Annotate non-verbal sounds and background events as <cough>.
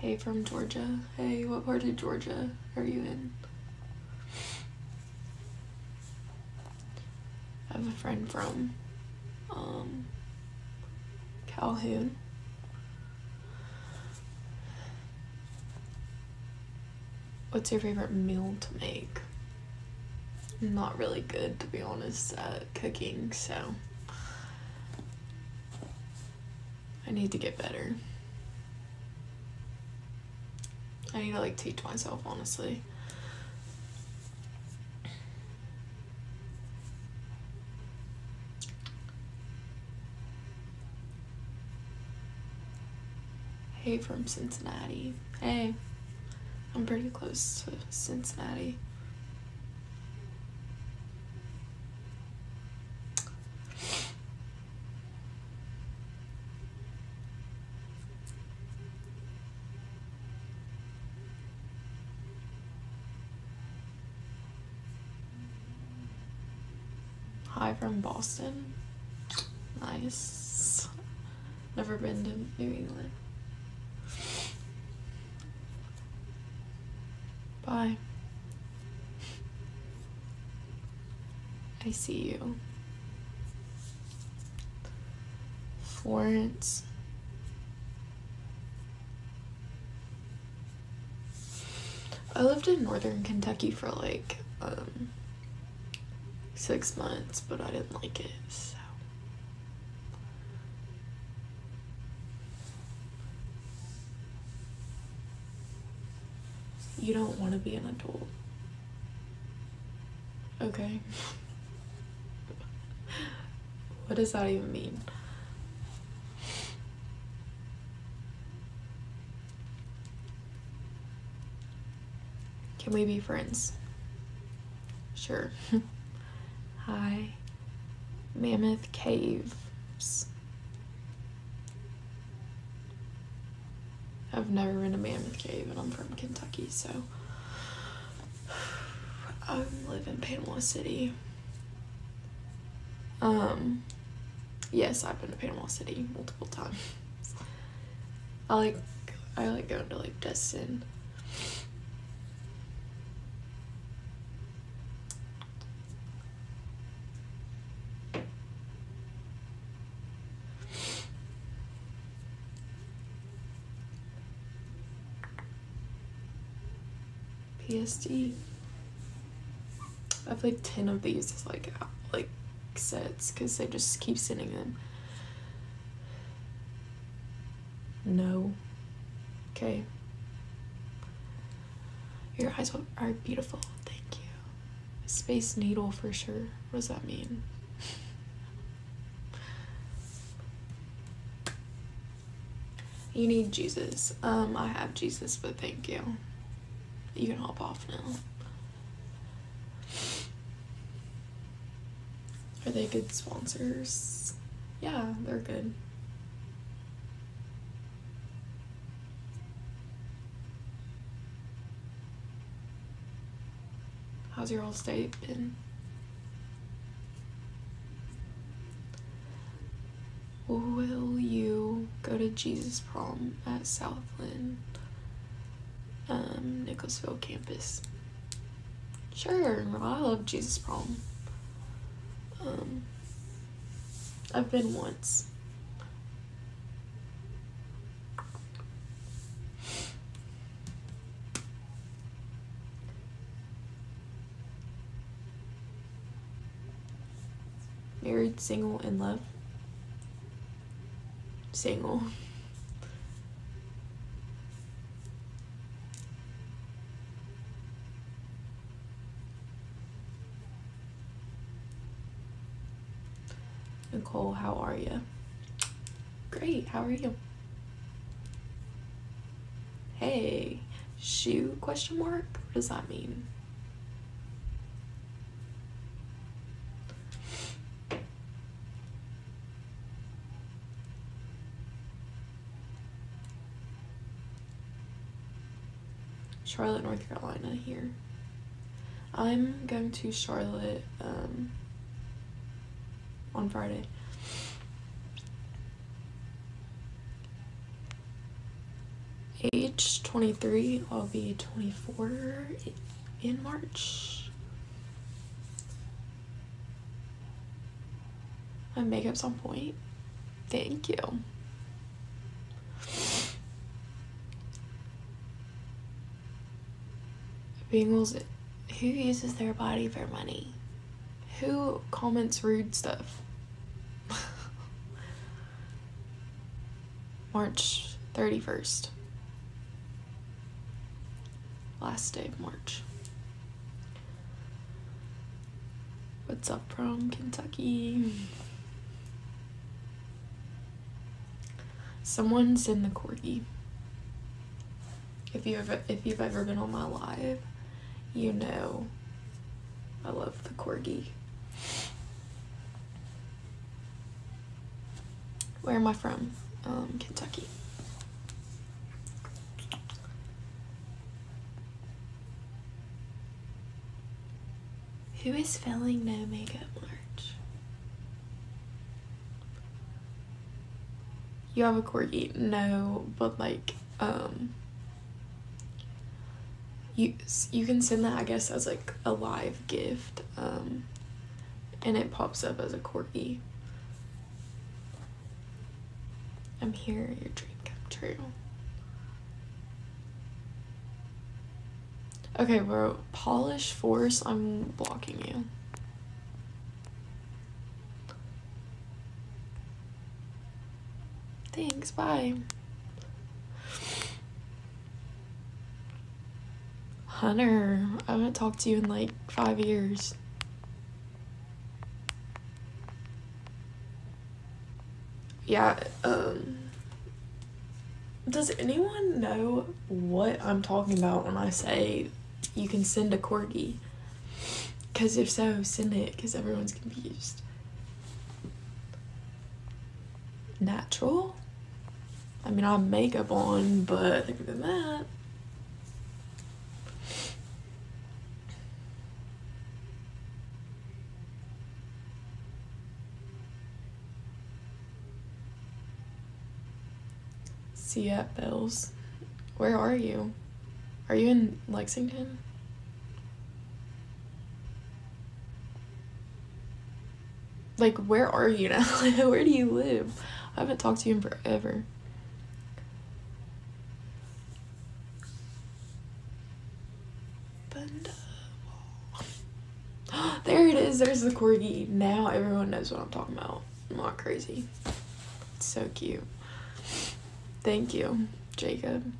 Hey from Georgia. Hey, what part of Georgia are you in? I have a friend from um, Calhoun. What's your favorite meal to make? Not really good, to be honest, at cooking, so I need to get better. I need to like teach myself, honestly. Hey from Cincinnati. Hey. I'm pretty close to Cincinnati. Hi from Boston. Nice. Never been to New England. Bye. I see you. Florence. I lived in northern Kentucky for like um, six months, but I didn't like it, so. You don't want to be an adult. Okay. <laughs> what does that even mean? Can we be friends? Sure. <laughs> Hi. Mammoth Caves. I've never been to Mammoth Cave and I'm from Kentucky, so <sighs> I live in Panama City. Um yes, I've been to Panama City multiple times. <laughs> I like I like going to like Destin. PSD. I have like 10 of these like like sets because they just keep sending them. No. Okay. Your eyes are beautiful. Thank you. Space needle for sure. What does that mean? you need Jesus. Um, I have Jesus, but thank you you can hop off now. Are they good sponsors? Yeah, they're good. How's your whole state been? Will you go to Jesus prom at Southland? Nicholasville campus. Sure, I love Jesus Prom. Um, I've been once. Married, single, in love. Single. Nicole, how are you? Great, how are you? Hey, shoe question mark? What does that mean? Charlotte, North Carolina here. I'm going to Charlotte um, on Friday. age 23. I'll be 24 in March. My makeup's on point. Thank you. Bengals, who uses their body for money? Who comments rude stuff? March 31st. Last day of March. What's up from Kentucky? Someone send the corgi. If you ever if you've ever been on my live, you know I love the corgi. Where am I from? Um, Kentucky. Who is filling no makeup March? You have a corgi? No, but like, um, you you can send that I guess as like a live gift, um, and it pops up as a corgi. I'm here, your dream come true. Okay, bro. Polish force. I'm blocking you. Thanks. Bye. Hunter, I haven't talked to you in like five years. Yeah, um, does anyone know what I'm talking about when I say you can send a corgi? Because if so, send it because everyone's confused. Natural? I mean, I have makeup on, but other than that. See you at Bill's. Where are you? Are you in Lexington? Like, where are you now? <laughs> where do you live? I haven't talked to you in forever. <gasps> there it is. There's the corgi. Now everyone knows what I'm talking about. I'm not crazy. It's so cute. Thank you, Jacob.